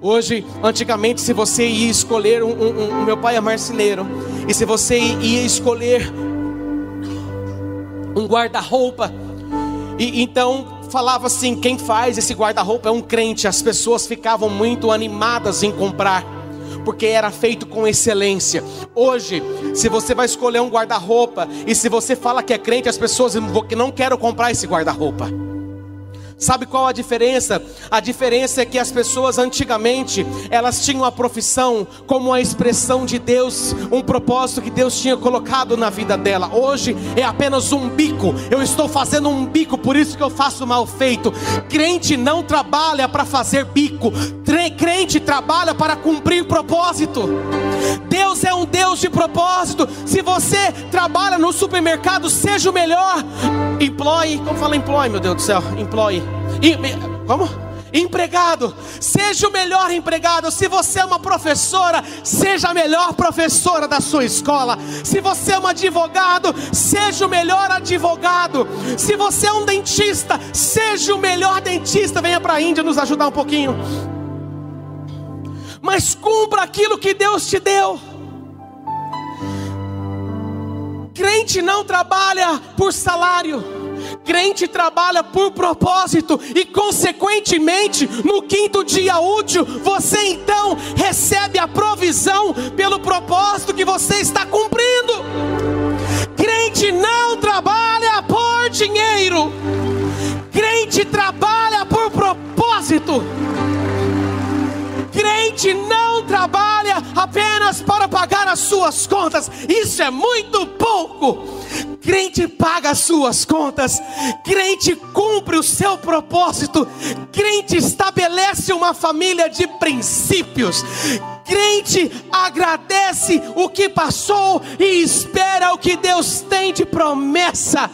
Hoje, antigamente, se você ia escolher um, um, um, meu pai é marceneiro, e se você ia escolher um guarda-roupa, e então falava assim: quem faz esse guarda-roupa é um crente. As pessoas ficavam muito animadas em comprar, porque era feito com excelência. Hoje, se você vai escolher um guarda-roupa, e se você fala que é crente, as pessoas não querem comprar esse guarda-roupa. Sabe qual a diferença? A diferença é que as pessoas antigamente, elas tinham a profissão como a expressão de Deus, um propósito que Deus tinha colocado na vida dela. Hoje é apenas um bico. Eu estou fazendo um bico, por isso que eu faço mal feito. Crente não trabalha para fazer bico. Crente trabalha para cumprir propósito. Um Deus de propósito. Se você trabalha no supermercado, seja o melhor. Employe, como fala employe, meu Deus do céu? Employe. Como? Empregado, seja o melhor empregado. Se você é uma professora, seja a melhor professora da sua escola. Se você é um advogado, seja o melhor advogado. Se você é um dentista, seja o melhor dentista. Venha para a Índia nos ajudar um pouquinho. Mas cumpra aquilo que Deus te deu. Crente não trabalha por salário crente trabalha por propósito e, consequentemente, no quinto dia útil, você então recebe a provisão pelo propósito que você está cumprindo. Crente não trabalha por dinheiro, crente trabalha por propósito. Crente não trabalha apenas para pagar as suas contas, isso é muito pouco. Crente paga as suas contas, crente cumpre o seu propósito, crente estabelece uma família de princípios, crente agradece o que passou e espera o que Deus tem de promessa.